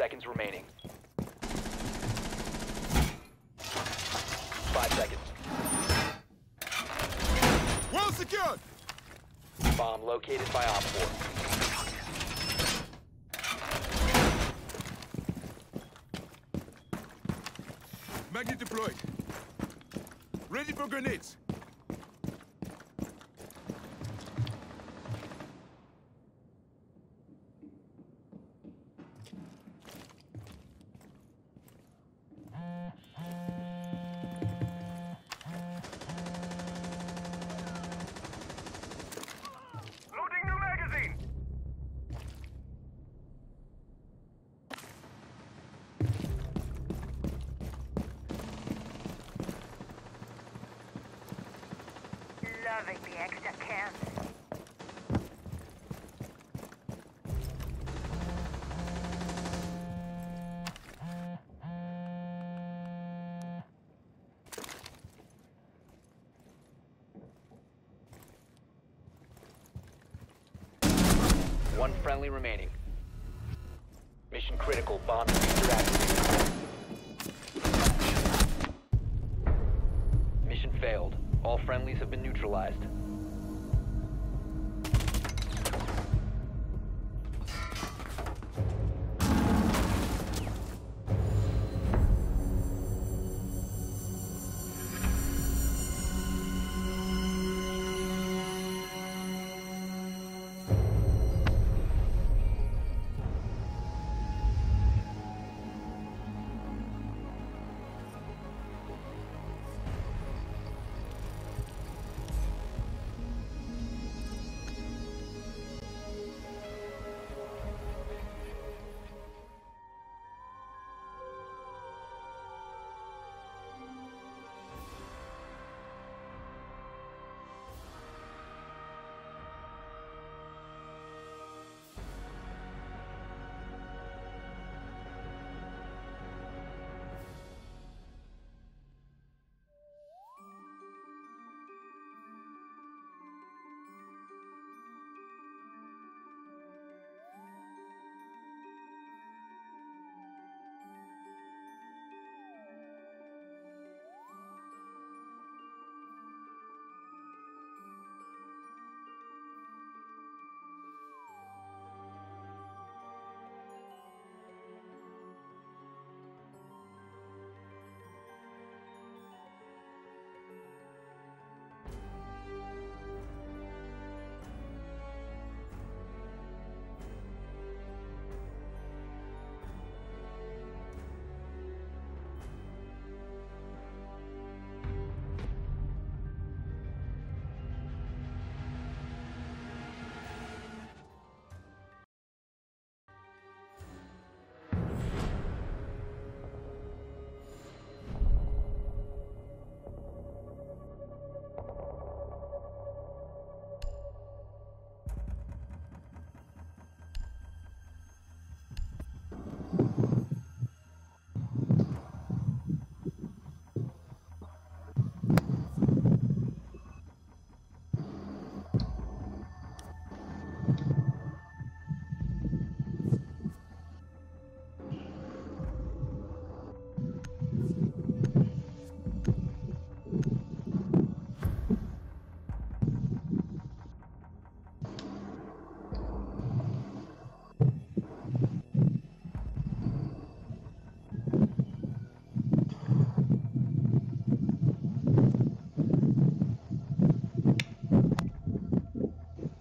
seconds remaining. Five seconds. Well secured! Bomb located by Op 4. Magnet deployed. Ready for grenades. Loving the extra cans. One friendly remaining. Mission critical. Bomb defuser activated. Mission failed. All friendlies have been neutralized.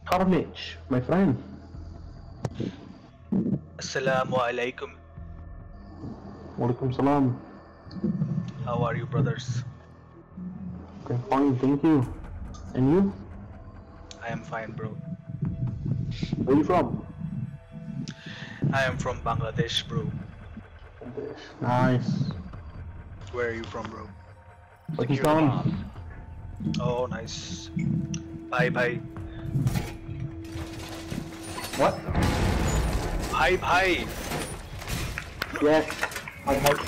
Carnage, my friend. Assalamu alaikum. Walaikum salam. How are you, brothers? Okay, fine, thank you. And you? I am fine, bro. Where are you from? I am from Bangladesh, bro. Nice. Where are you from, bro? Pakistan. Oh, nice. Bye, bye. What? Bye, bye. Yes. I have.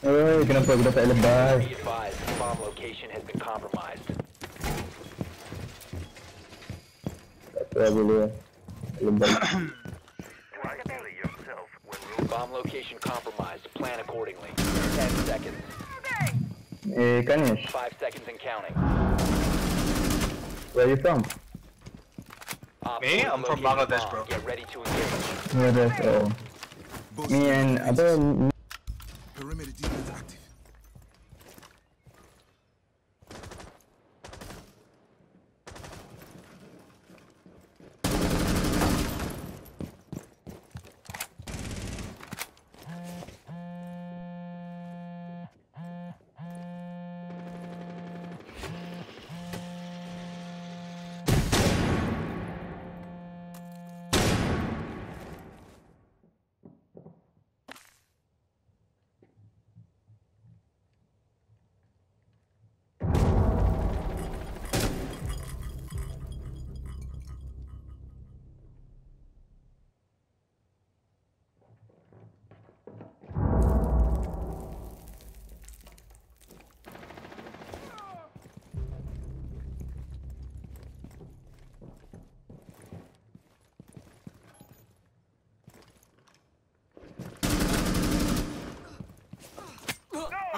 Uy, kenapa kita tak lebar? Be advised, bomb bomb location has been compromised. Kaya dulu ya. Lebay. Activate. Bomb location compromised. Plan accordingly. 10 seconds. Eh, Kanish, 5 seconds and counting. where are you from? Me? I'm from located Bangladesh, bro. Get ready to engage. Where that's oh. Me and apa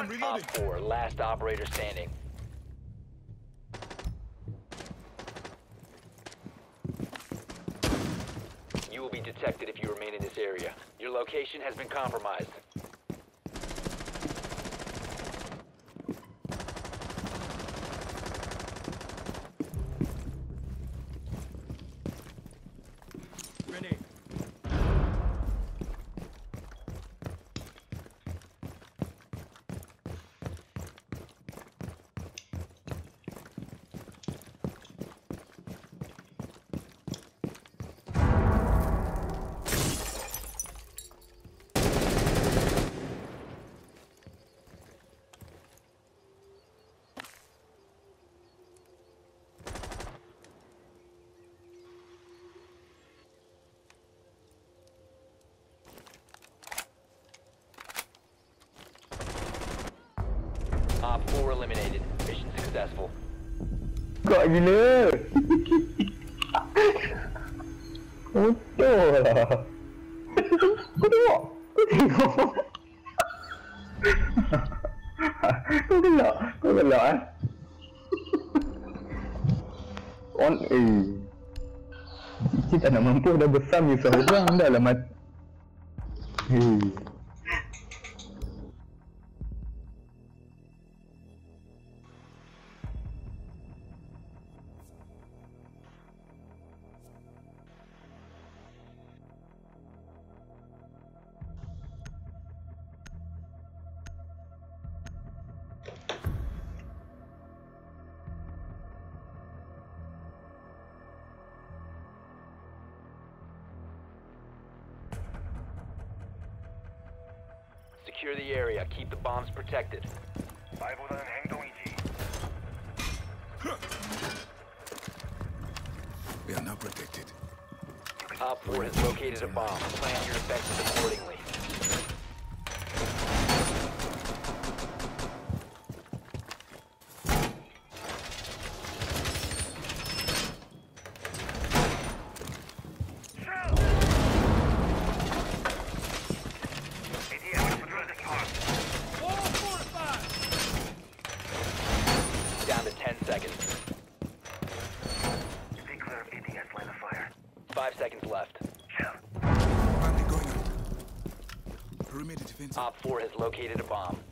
I'm Op reloading. 4, last operator standing. You will be detected if you remain in this area. Your location has been compromised. Op 4 eliminated. Mission successful. kok gila. Betul lah. Kau tengok. Kau tengok. Kau gelak. Kau gelak eh. On eh. Kita tak nak mampu dah besar misal orang dah lah mat. Secure the area. Keep the bombs protected. We are now protected. Op 4 has located a bomb. Plan your defenses accordingly. Down to 10 seconds. Five seconds left. Friendly going out. Perimeter defense. Op 4 has located a bomb.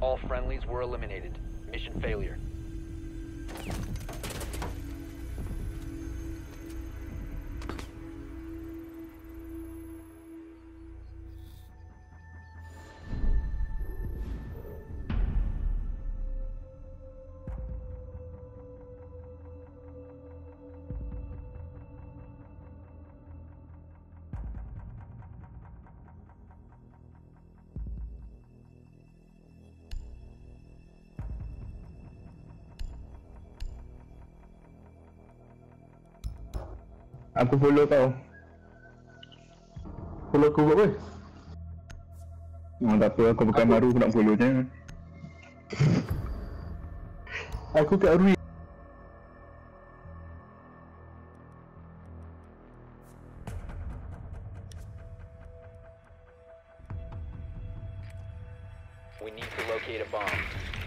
All friendlies were eliminated. Mission failure. Aku follow kau. Follow aku buat apa? Oh, tak apa, aku bukan baru aku nak follow je. Aku kat Rui. We need to locate a bomb.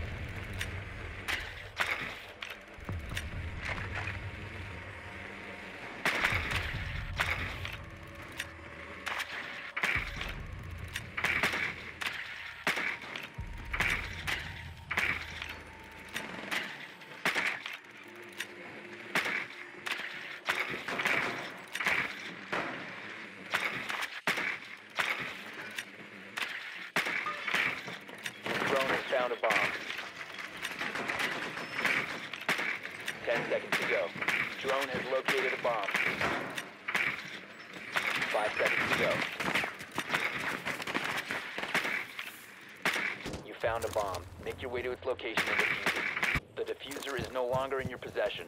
Found a bomb. Make your way to its location and defuse it. The defuser is no longer in your possession.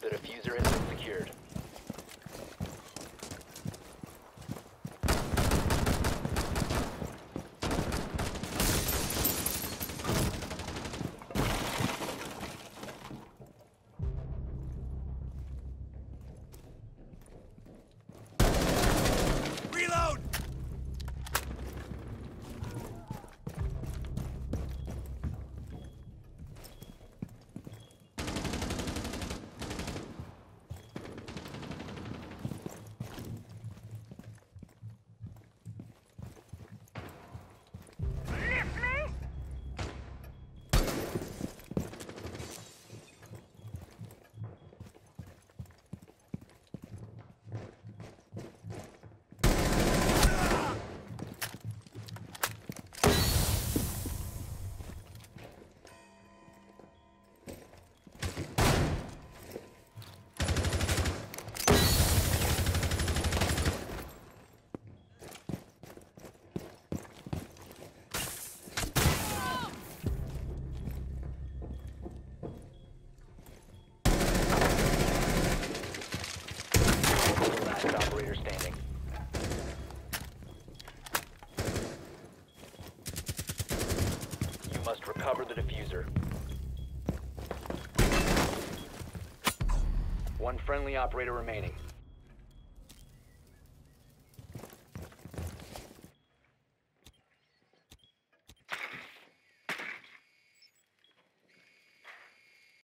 The defuser has been secured. Operator standing. You must recover the defuser. One friendly operator remaining.